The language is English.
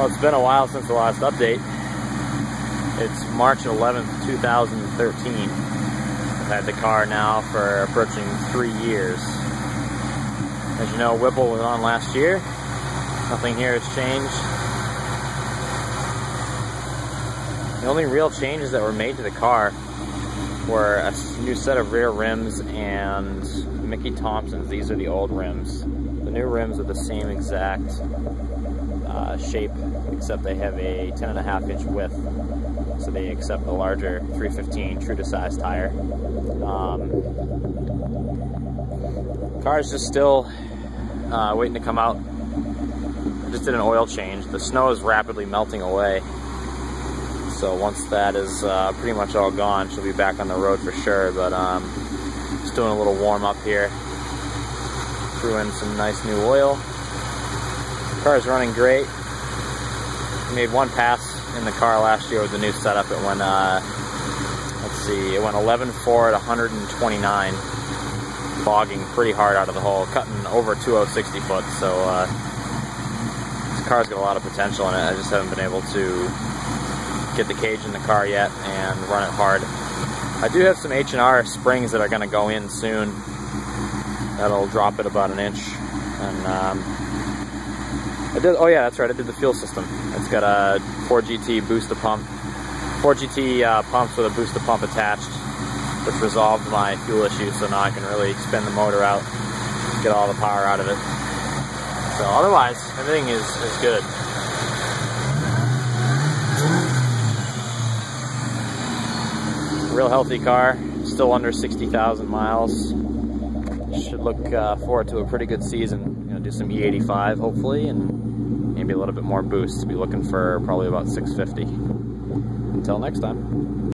Well, it's been a while since the last update. It's March 11th, 2013. I've had the car now for approaching three years. As you know, Whipple was on last year. Nothing here has changed. The only real changes that were made to the car were a new set of rear rims and Mickey Thompson's. These are the old rims. The new rims are the same exact uh, shape, except they have a 10 and a half inch width. So they accept the larger 315 true to size tire. Um, car is just still uh, waiting to come out. I just did an oil change. The snow is rapidly melting away. So once that is uh, pretty much all gone, she'll be back on the road for sure. But um, just doing a little warm up here. Threw in some nice new oil. Car is running great. Made one pass in the car last year with the new setup. It went, uh, let's see, it went 11.4 at 129, bogging pretty hard out of the hole, cutting over 2060 foot. So uh, this car's got a lot of potential in it. I just haven't been able to get the cage in the car yet and run it hard. I do have some H&R springs that are going to go in soon. That'll drop it about an inch. And um, I did, oh yeah, that's right, I did the fuel system. It's got a Ford GT booster pump, Ford GT uh, pumps with a booster pump attached, which resolved my fuel issue, so now I can really spin the motor out, get all the power out of it. So otherwise, everything is, is good. Real healthy car, still under 60,000 miles. Should look uh, forward to a pretty good season do some E85 hopefully and maybe a little bit more boost. Be looking for probably about 650. Until next time.